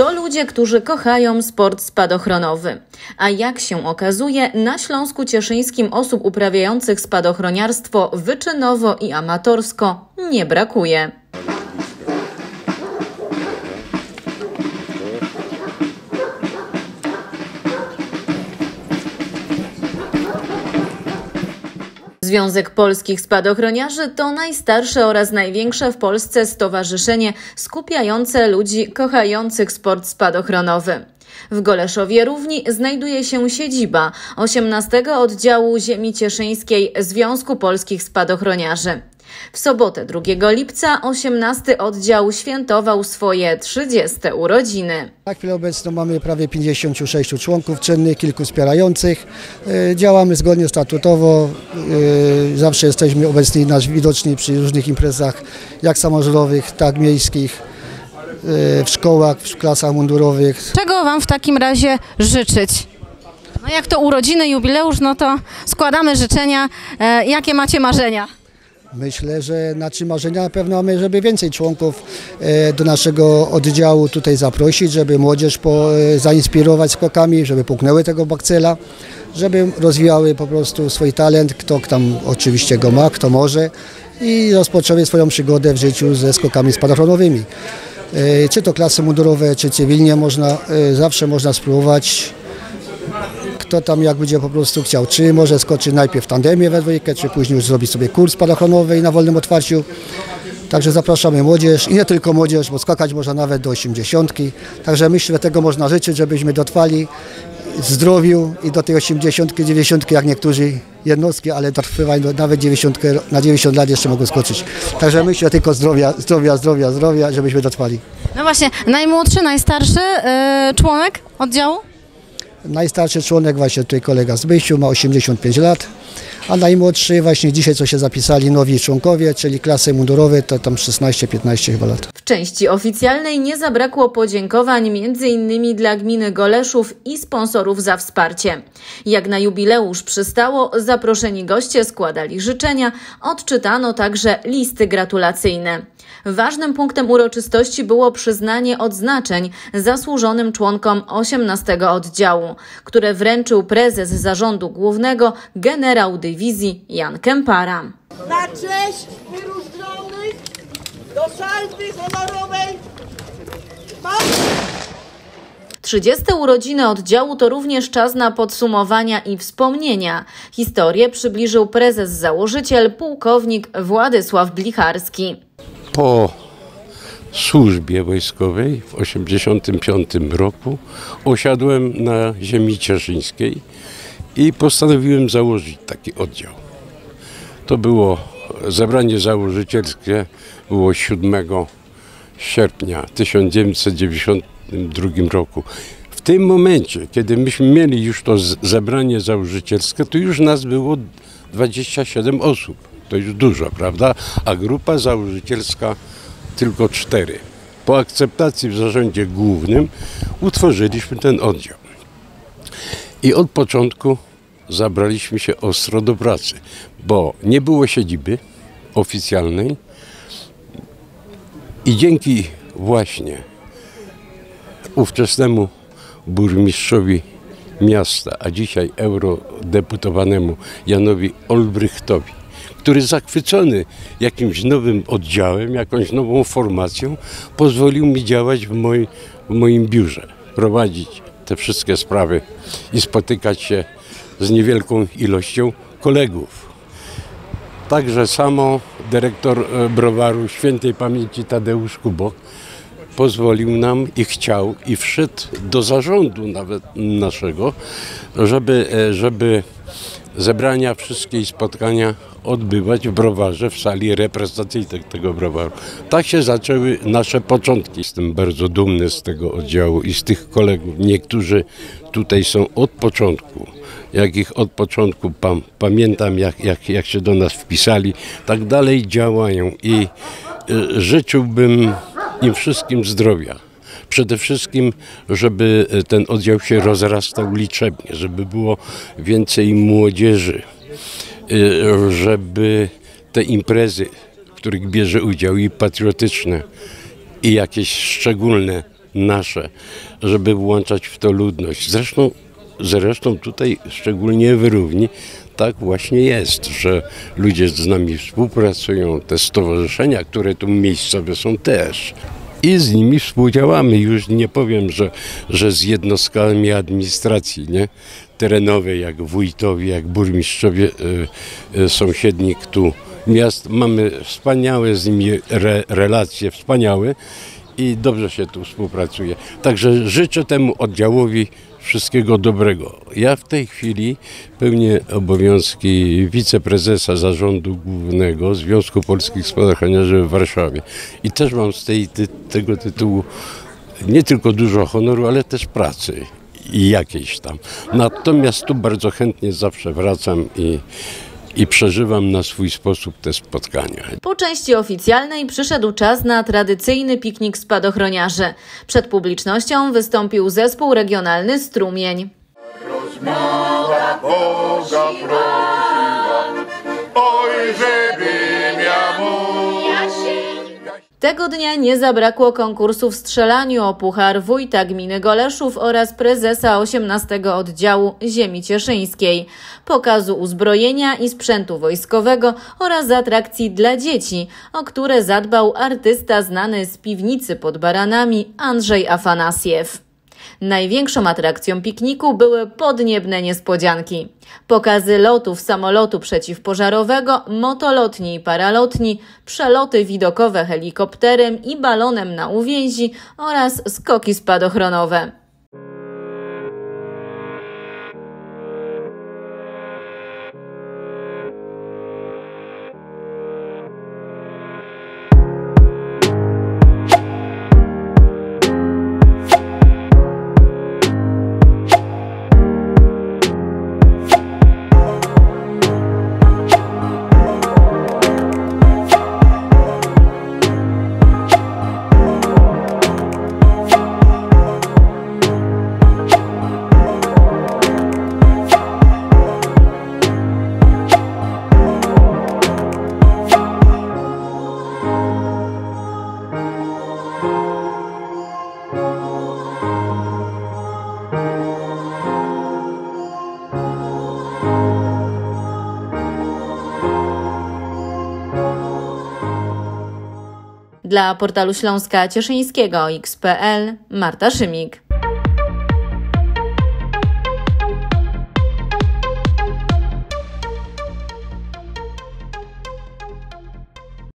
To ludzie, którzy kochają sport spadochronowy. A jak się okazuje, na Śląsku Cieszyńskim osób uprawiających spadochroniarstwo wyczynowo i amatorsko nie brakuje. Związek Polskich Spadochroniarzy to najstarsze oraz największe w Polsce stowarzyszenie skupiające ludzi kochających sport spadochronowy. W Goleszowie Równi znajduje się siedziba 18 oddziału Ziemi Cieszyńskiej Związku Polskich Spadochroniarzy. W sobotę 2 lipca 18 oddział świętował swoje 30 urodziny. Na chwilę obecną mamy prawie 56 członków czynnych, kilku wspierających. E, Działamy zgodnie statutowo. E, Zawsze jesteśmy obecni, nasz widoczni przy różnych imprezach, jak samorządowych, tak miejskich, e, w szkołach, w klasach mundurowych. Czego Wam w takim razie życzyć? No jak to urodziny, jubileusz, no to składamy życzenia. E, jakie macie marzenia? Myślę, że nasze marzenia na pewno mamy, żeby więcej członków e, do naszego oddziału tutaj zaprosić, żeby młodzież po, e, zainspirować skokami, żeby puknęły tego bakcela, żeby rozwijały po prostu swój talent, kto tam oczywiście go ma, kto może i rozpoczęły swoją przygodę w życiu ze skokami spadochronowymi. E, Czy to klasy mundurowe, czy cywilnie można, zawsze można spróbować kto tam jak będzie po prostu chciał, czy może skoczy najpierw w tandemie we dwójkę, czy później już zrobi sobie kurs spadochronowy na wolnym otwarciu. Także zapraszamy młodzież i nie tylko młodzież, bo skakać można nawet do 80. Także myślę, że tego można życzyć, żebyśmy dotrwali zdrowiu i do tej 80, 90 jak niektórzy jednostki, ale dotrwają do- nawet 90, na 90 lat jeszcze mogą skoczyć. Także myślę tylko zdrowia, zdrowia, zdrowia, zdrowia, żebyśmy dotrwali. No właśnie, najmłodszy, najstarszy e, członek oddziału? Najstarszy członek właśnie tutaj kolega z Byściu ma 85 lat, a najmłodszy właśnie dzisiaj co się zapisali nowi członkowie, czyli klasy mundurowe to tam 16-15 chyba lat. W części oficjalnej nie zabrakło podziękowań m.in. dla gminy Goleszów i sponsorów za wsparcie. Jak na jubileusz przystało, zaproszeni goście składali życzenia, odczytano także listy gratulacyjne. Ważnym punktem uroczystości było przyznanie odznaczeń zasłużonym członkom 18 oddziału, które wręczył prezes zarządu głównego generał dywizji Jan Kempara. na cześć wyróżnionych do salwy honorowej pan 30 urodziny oddziału to również czas na podsumowania i wspomnienia. Historię przybliżył prezes założyciel pułkownik Władysław Blicharski. Po służbie wojskowej w 1985 roku osiadłem na ziemi cieszyńskiej i postanowiłem założyć taki oddział. To było zebranie założycielskie było 7 sierpnia 1992 roku. W tym momencie, kiedy myśmy mieli już to zebranie założycielskie, to już nas było 27 osób. To już dużo, prawda? A grupa założycielska tylko cztery. Po akceptacji w zarządzie głównym utworzyliśmy ten oddział. I od początku zabraliśmy się ostro do pracy, bo nie było siedziby oficjalnej i dzięki właśnie ówczesnemu burmistrzowi miasta, a dzisiaj eurodeputowanemu Janowi Olbrychtowi, który zachwycony jakimś nowym oddziałem, jakąś nową formacją, pozwolił mi działać w, w moim biurze, prowadzić te wszystkie sprawy i spotykać się z niewielką ilością kolegów. Także samo dyrektor e, browaru świętej pamięci Tadeusz Kubok pozwolił nam i chciał i wszedł do zarządu nawet naszego, żeby, e, żeby zebrania wszystkie i spotkania odbywać w browarze, w sali reprezentacyjnej tego browaru. Tak się zaczęły nasze początki. Jestem bardzo dumny z tego oddziału i z tych kolegów. Niektórzy tutaj są od początku. Jak ich od początku pam, pamiętam, jak, jak, jak się do nas wpisali, tak dalej działają i e, życzyłbym im wszystkim zdrowia. Przede wszystkim, żeby ten oddział się rozrastał liczebnie, żeby było więcej młodzieży, y, żeby te imprezy, w których bierze udział i patriotyczne, i jakieś szczególne, nasze, żeby włączać w to ludność. Zresztą, zresztą tutaj, szczególnie w Równi, tak właśnie jest, że ludzie z nami współpracują, te stowarzyszenia, które tu miejscowe są też. I z nimi współdziałamy. Już nie powiem, że, że z jednostkami administracji nie? terenowej, jak wójtowie, jak burmistrzowie y, y, sąsiednich tu miast. Mamy wspaniałe z nimi re, relacje, wspaniałe i dobrze się tu współpracuje. Także życzę temu oddziałowi wszystkiego dobrego. Ja w tej chwili pełnię obowiązki wiceprezesa zarządu głównego Związku Polskich Spadochroniarzy w Warszawie i też mam z tej, ty, tego tytułu nie tylko dużo honoru, ale też pracy i jakiejś tam. Natomiast tu bardzo chętnie zawsze wracam i i przeżywam na swój sposób te spotkania. Po części oficjalnej przyszedł czas na tradycyjny piknik spadochroniarzy. Przed publicznością wystąpił zespół regionalny Strumień. Rozmowa Boga prosiła, oj, mógł. Tego dnia nie zabrakło konkursu w strzelaniu o puchar wójta gminy Goleszów oraz prezesa 18 oddziału Ziemi Cieszyńskiej, pokazu uzbrojenia i sprzętu wojskowego oraz atrakcji dla dzieci, o które zadbał artysta znany z piwnicy pod Baranami Andrzej Afanasiew. Największą atrakcją pikniku były podniebne niespodzianki. Pokazy lotów samolotu przeciwpożarowego, motolotni i paralotni, przeloty widokowe helikopterem i balonem na uwięzi oraz skoki spadochronowe. Dla portalu Śląska Cieszyńskiego XPL Marta Szymik.